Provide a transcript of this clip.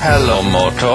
Hello, Moto.